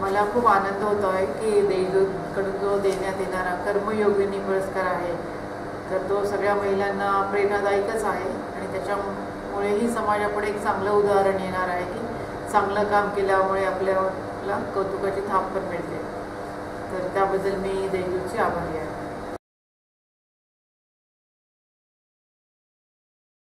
मला खूप आनंद होतो आहे की देशदूतकडून जो देण्यात येणारा कर्मयोगिनी पुरस्कार आहे तर तो सगळ्या महिलांना प्रेरणादायकच आहे. आणि त्याच्यामुळेही समाजापुढे एक चांगलं उदाहरण येणार आहे की चांगलं काम केल्यामुळे आपल्याला कौतुकाची थाप पण मिळते. तर त्याबद्दल मी देशदूतची आभारी आहे.